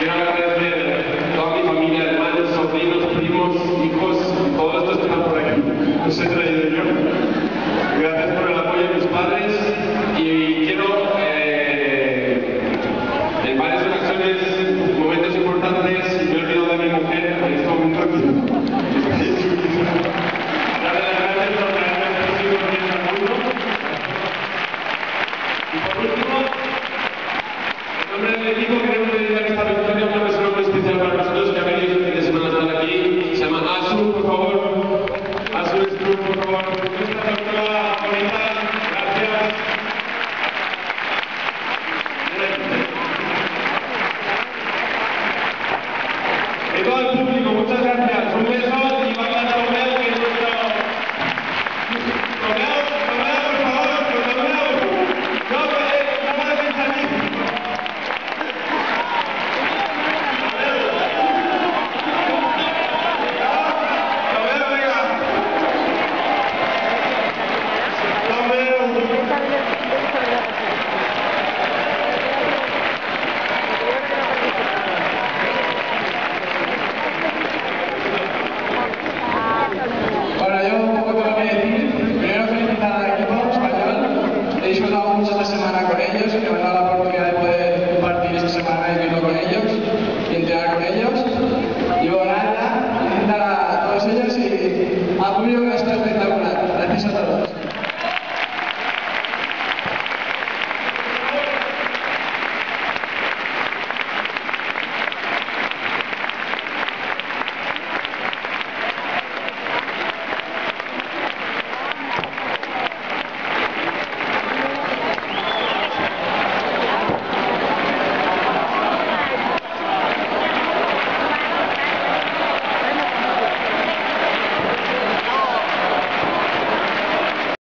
Quiero agradecer a toda mi familia, hermanos, sobrinos, primos, hijos, todos los que están por aquí. Gracias por el apoyo de mis padres y quiero eh, en varias ocasiones, momentos importantes, me he olvidado de mi mujer en este momento gracias por traerme a estos hijos al mundo. Y por último, en nombre del equipo Y Al equipo español. He disfrutado mucho esta semana con ellos, me ha dado la oportunidad de poder compartir esta semana y vino con ellos y entrenar con ellos. Y bueno, nada, a todos ellos y a que ha estado especial.